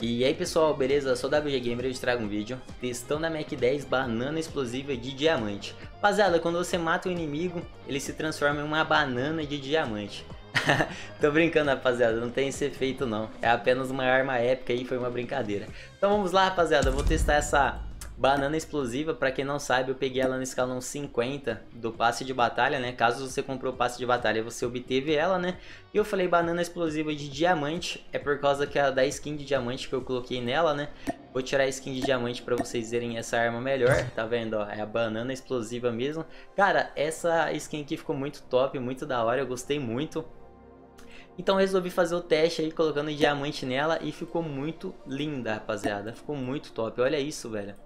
E aí pessoal, beleza? Sou WG Gamer e eu trago um vídeo testando a Mac 10 banana explosiva de diamante. Rapaziada, quando você mata o inimigo, ele se transforma em uma banana de diamante. Tô brincando rapaziada, não tem esse efeito não. É apenas uma arma épica e foi uma brincadeira. Então vamos lá rapaziada, eu vou testar essa Banana explosiva, para quem não sabe, eu peguei ela no escalão 50 do passe de batalha, né? Caso você comprou o passe de batalha, você obteve ela, né? E eu falei banana explosiva de diamante, é por causa que a da skin de diamante que eu coloquei nela, né? Vou tirar a skin de diamante para vocês verem essa arma melhor, tá vendo, ó? É a banana explosiva mesmo. Cara, essa skin aqui ficou muito top, muito da hora, eu gostei muito. Então resolvi fazer o teste aí, colocando diamante nela e ficou muito linda, rapaziada. Ficou muito top, olha isso, velho.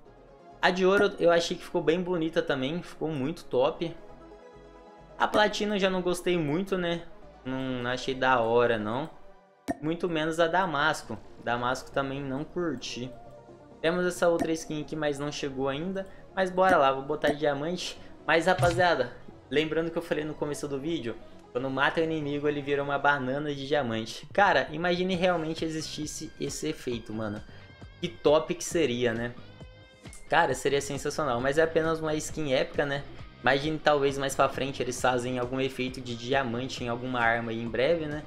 A de ouro eu achei que ficou bem bonita também, ficou muito top. A platina eu já não gostei muito, né? Não achei da hora, não. Muito menos a Damasco. Damasco também não curti. Temos essa outra skin aqui, mas não chegou ainda. Mas bora lá, vou botar diamante. Mas rapaziada, lembrando que eu falei no começo do vídeo, quando mata o inimigo ele vira uma banana de diamante. Cara, imagine realmente existisse esse efeito, mano. Que top que seria, né? Cara, seria sensacional, mas é apenas uma skin épica, né? Imagine talvez mais pra frente eles fazem algum efeito de diamante em alguma arma aí em breve, né?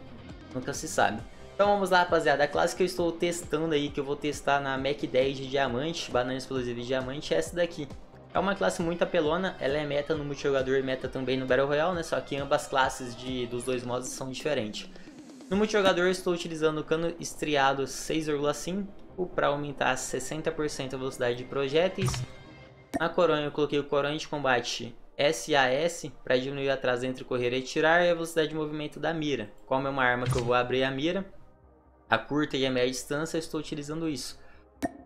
Nunca se sabe. Então vamos lá, rapaziada. A classe que eu estou testando aí, que eu vou testar na Mac 10 de diamante, banana explosiva de diamante, é essa daqui. É uma classe muito apelona, ela é meta no multijogador e meta também no Battle Royale, né? Só que ambas classes de, dos dois modos são diferentes. No multijogador eu estou utilizando o cano estriado 6,5 para aumentar 60% a velocidade de projéteis. Na coronha eu coloquei o coronha de combate SAS para diminuir o atraso entre correr e atirar e a velocidade de movimento da mira. Como é uma arma que eu vou abrir a mira, a curta e a média distância, eu estou utilizando isso.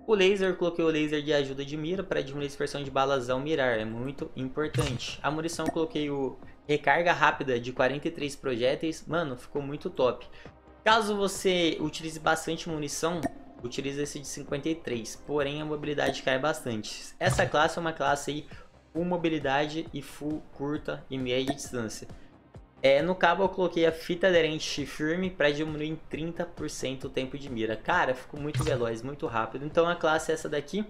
O laser, coloquei o laser de ajuda de mira para diminuir a dispersão de balas ao mirar, é muito importante. A munição coloquei o recarga rápida de 43 projéteis, mano, ficou muito top. Caso você utilize bastante munição, utiliza esse de 53, porém a mobilidade cai bastante. Essa classe é uma classe aí full mobilidade e full curta e média distância. É, no cabo eu coloquei a fita aderente firme para diminuir em 30% o tempo de mira. Cara, ficou muito veloz, muito rápido. Então a classe é essa daqui.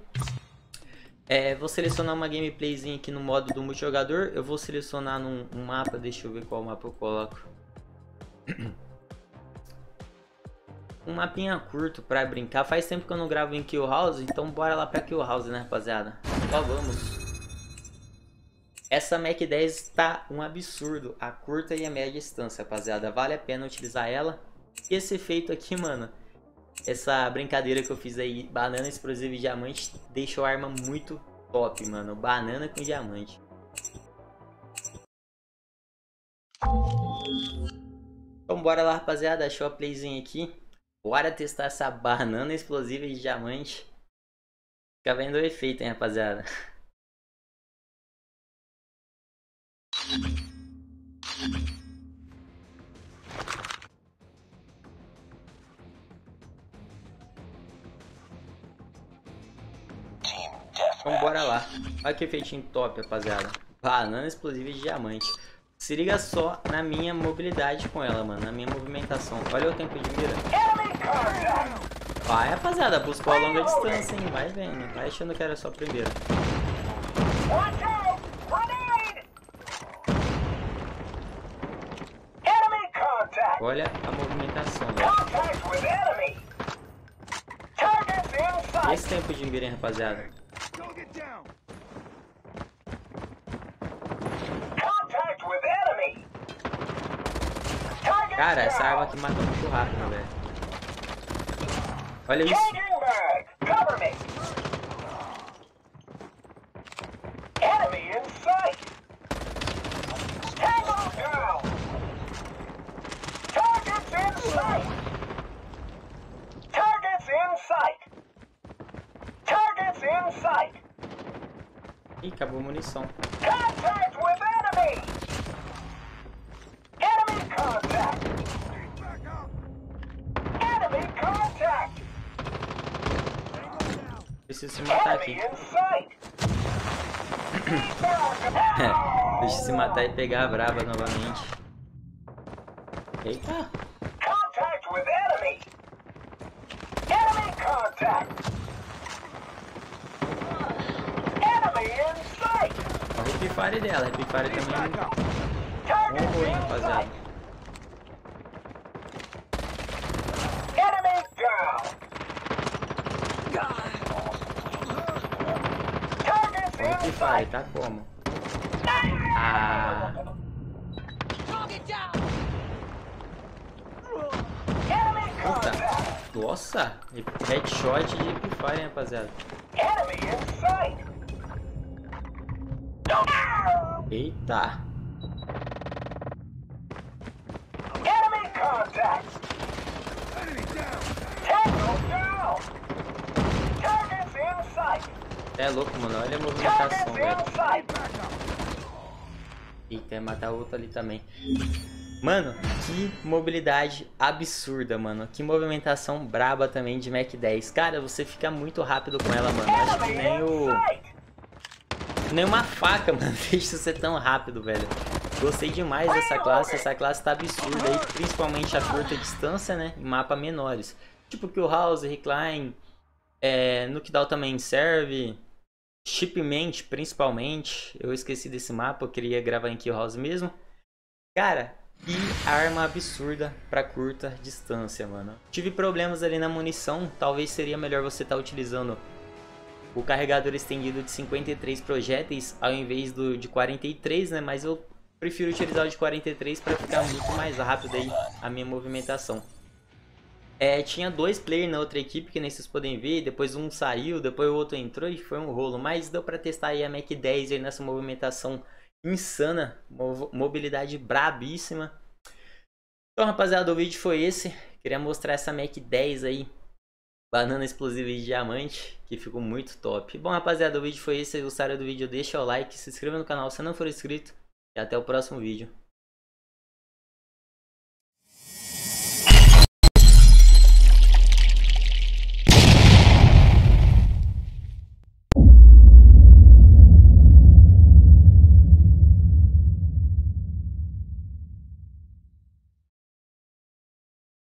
É, vou selecionar uma gameplayzinha aqui no modo do multijogador. Eu vou selecionar num um mapa, deixa eu ver qual mapa eu coloco. um mapinha curto pra brincar. Faz tempo que eu não gravo em Kill House, então bora lá pra Kill House, né, rapaziada? Só vamos. Essa Mac 10 tá um absurdo, a curta e a média distância, rapaziada. Vale a pena utilizar ela. E esse efeito aqui, mano, essa brincadeira que eu fiz aí, banana explosiva e diamante, deixou a arma muito top, mano. Banana com diamante. Então bora lá, rapaziada. Achou a playzinha aqui. Bora testar essa banana explosiva de diamante. Fica vendo o efeito, hein, rapaziada. Então bora lá. Olha que efeitinho top, rapaziada. Banana explosiva de diamante. Se liga só na minha mobilidade com ela, mano. Na minha movimentação. Olha o tempo de mira. Vai, rapaziada. Buscou a longa distância, hein. Vai vendo. Vai achando que era só a primeira. Olha a movimentação, velho. Esse tempo de mira, hein, rapaziada. Cara, essa arma aqui mata muito rápido, velho. Olha isso. Ih, acabou a munição. Contact with enemy! Preciso se matar aqui. Deixa eu se matar e pegar a brava novamente. Eita! O Happy Fire dela, Happy Fire também é um ruim, rapaziada. O Happy Fire, tá como? Ah... Puta. Nossa, headshot de Hipfire, rapaziada. Eita. Enemy contact! Enemy down! Tango down! Targets in sight! É louco, mano. Olha a movimentação, velho. Eita, ia matar outro ali também. Mano, que mobilidade absurda, mano. Que movimentação braba também de Mac 10. Cara, você fica muito rápido com ela, mano. Acho que nem o... Nem uma faca, mano. Deixa você tão rápido, velho. Gostei demais dessa classe. Essa classe tá absurda aí. Principalmente a curta distância, né? Em mapa menores. Tipo que o House, Recline... É, Knockdown também serve. Shipment, principalmente. Eu esqueci desse mapa. Eu queria gravar em Kill House mesmo. Cara, que arma absurda pra curta distância, mano. Tive problemas ali na munição. Talvez seria melhor você estar utilizando o carregador estendido de 53 projéteis ao invés do de 43, né? Mas eu prefiro utilizar o de 43 para ficar muito mais rápido aí a minha movimentação. É, tinha dois players na outra equipe, que nem vocês podem ver, depois um saiu, depois o outro entrou e foi um rolo. Mas deu para testar aí a Mac 10 aí nessa movimentação insana, mobilidade brabíssima. Então, rapaziada, o vídeo foi esse. Queria mostrar essa Mac 10 aí, banana explosiva de diamante, que ficou muito top. Bom, rapaziada, o vídeo foi esse. Se gostaram do vídeo, deixa o like, se inscreva no canal se não for inscrito. E até o próximo vídeo.